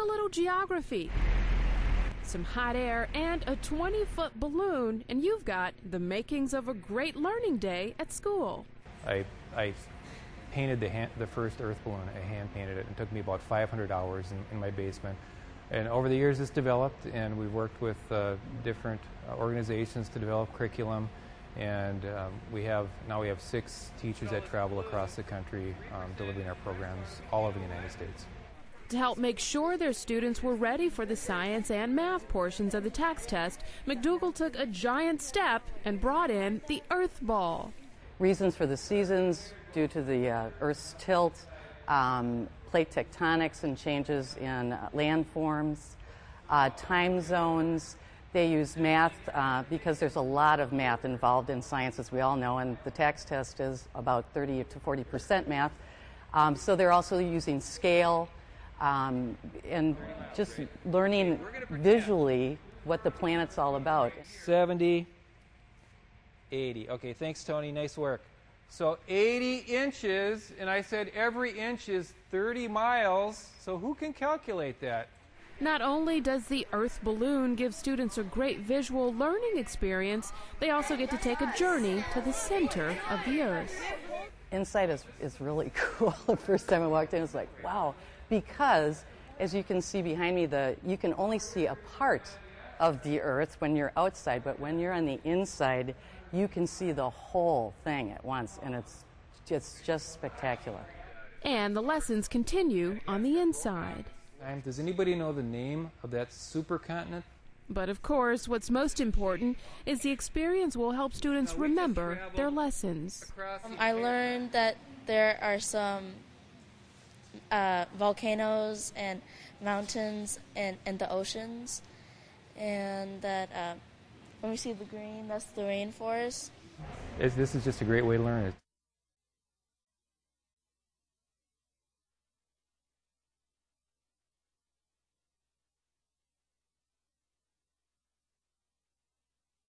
a little geography, some hot air, and a 20 foot balloon, and you've got the makings of a great learning day at school. I, I painted the, hand, the first earth balloon. I hand painted it. And it took me about 500 hours in, in my basement. And over the years, it's developed, and we've worked with uh, different uh, organizations to develop curriculum. And um, we have now we have six teachers that travel across the country um, delivering our programs all over the United States. To help make sure their students were ready for the science and math portions of the TAKS test, McDougall took a giant step and brought in the Earth Ball. Reasons for the seasons due to the uh, Earth's tilt, um, plate tectonics and changes in uh, landforms, uh, time zones. They use math uh, because there's a lot of math involved in science, as we all know, and the TAKS test is about 30 to 40 percent math. Um, so they're also using scale um, and just learning visually what the planet's all about. 70, 80. Okay, thanks, Tony. Nice work. So 80 inches, and I said every inch is 30 miles. So who can calculate that? Not only does the Earth balloon give students a great visual learning experience, they also get to take a journey to the center of the Earth. Inside is, is really cool. the first time I walked in, it's like, wow. Because, as you can see behind me, the, you can only see a part of the Earth when you're outside, but when you're on the inside, you can see the whole thing at once, and it's, it's just spectacular. And the lessons continue on the inside. Does anybody know the name of that supercontinent? But of course, what's most important is the experience will help students remember their lessons. Um, I learned that there are some uh, volcanoes and mountains and, and the oceans, and that uh, when we see the green, that's the rainforest. It's, this is just a great way to learn it.